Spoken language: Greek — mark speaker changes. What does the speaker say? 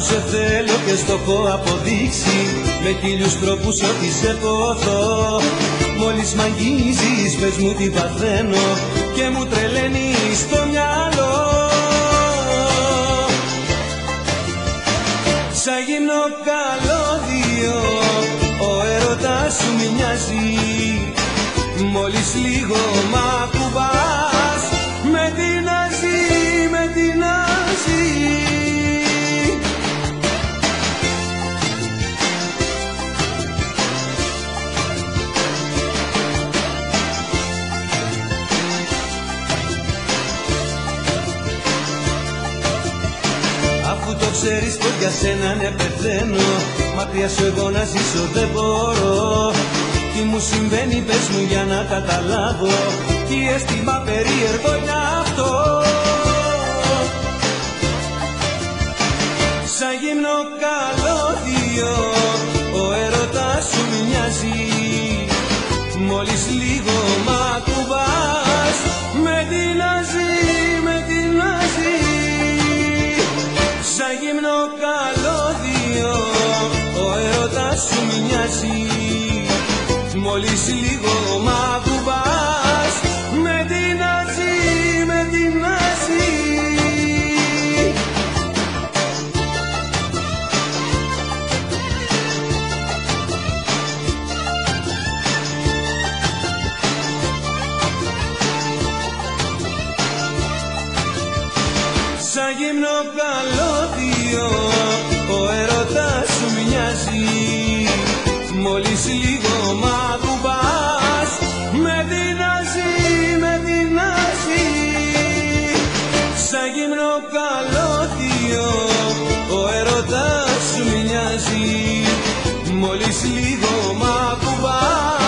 Speaker 1: σε θέλω και στο έχω αποδείξει. Με χίλιους τρόπους ότι σε ποθώ. Μόλις μ' αγγίζεις πες μου τι παθαίνω Και μου τρελαίνεις το μυαλό. Σαν γυμνό καλώδιο Ο έρωτας σου μοιάζει Μόλις λίγο ξέρεις πως για σένα ναι πεθαίνω. Μακριά σου εγώ να ζήσω δεν μπορώ. Τι μου συμβαίνει πες μου για να καταλάβω. Τι αίσθημα περίεργο είναι αυτό. Σαν γυμνό καλώδιο ο έρωτας σου μοιάζει. Μόλις λίγο Σαν γυμνό καλώδιο ο έρωτας σου μοιάζει Μόλις λίγο μ' ακουμπάς με την με την Σαν γυμνό καλώδιο ο έρωτας σου μοιάζει. Μόλις λίγο μ' ακουμπάς με δυνάζει, με δυνάζει. Σαν γυμνό καλώδιο ο έρωτας σου μοιάζει. Μόλις λίγο μ' ακουμπάς με δυνάζει